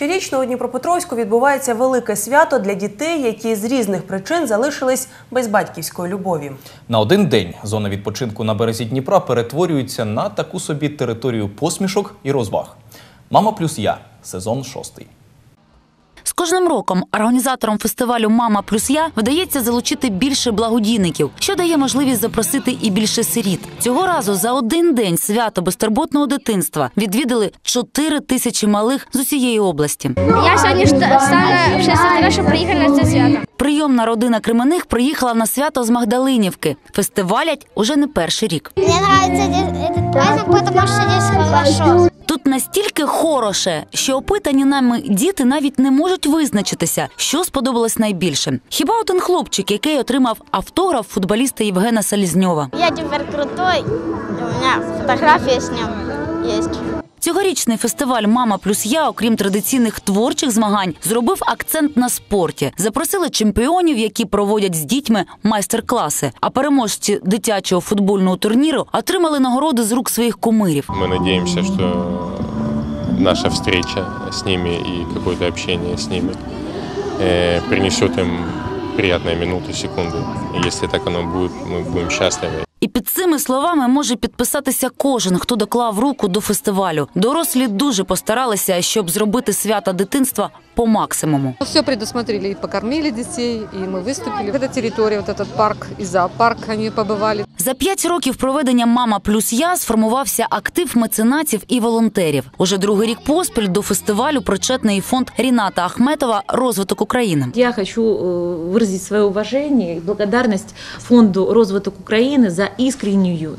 Щорічно у Дніпропетровську відбувається велике свято для дітей, які з різних причин залишились без батьківської любові. На один день зона відпочинку на березі Дніпра перетворюється на таку собі територію посмішок і розваг. Мама плюс я сезон шостий. Кожним роком організаторам фестивалю Мама плюс я вдається залучити більше благодійників, що дає можливість запросити і більше сиріт. Цього разу за один день свято безтурботного дитинства відвідали 4 тисячі малих з усієї області. Я сьогодні щаслива, що приїхала на це свято. Прийомна родина Кременних приїхала на свято з Магдалинівки. Фестивалять уже не перший рік. Мені подобається цей праздник, тому що здесь хорошо. Тут настільки хороше, що опитані нами діти навіть не можуть визначитися, що сподобалось найбільше. Хіба один хлопчик, який отримав автограф футболіста Євгена Салізньова. Я тепер крутой, у мене фотографія з ним є. Цьогорічний фестиваль Мама плюс я, окрім традиційних творчих змагань, зробив акцент на спорті. Запросили чемпіонів, які проводять з дітьми майстер-класи. А переможці дитячого футбольного турніру отримали нагороди з рук своїх кумирів. Мы надеемся, что наша встреча с ними и какое-то общение с ними э, принесет им приятные минуты, секунды. И если так оно будет, мы будем счастливы. І під цими словами може підписатися кожен, хто доклав руку до фестивалю. Дорослі дуже постаралися, щоб зробити свята дитинства по максимуму. Все предусмотрели, и покормили детей, и мы выступили. Эта территория, вот этот парк и зоопарк, они побывали. За п'ять років проведення Мама плюс я сформувався актив меценатів і волонтерів. Уже другий рік поспіль до фестивалю причетний і фонд Ріната Ахметова Розвиток України. Я хочу э, выразить свое уважение и благодарность Фонду «Розвиток Украины» за искреннюю,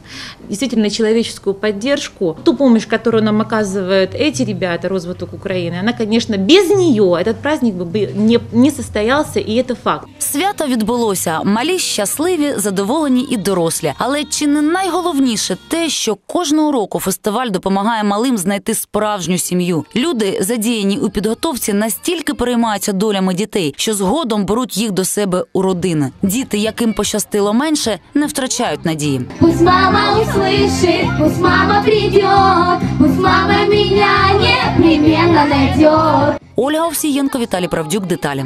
действительно человеческую поддержку. Ту помощь, которую нам оказывают эти ребята «Розвиток Украины», она, конечно, без нее этот праздник бы не, не состоялся, и это факт. Свято відбулося. Малі щасливі, задоволені і дорослі. Але чи не найголовніше те, що кожного року фестиваль допомагає малим знайти справжню сім'ю? Люди, задіяні у підготовці, настільки переймаються долями дітей, що згодом беруть їх до себе у родини. Діти, яким пощастило менше, не втрачають надії. Пусть мама услышит, пусть мама придет, пусть мама меня непременно найдет. Ольга Овсієнко, Віталій Правдюк. Деталі.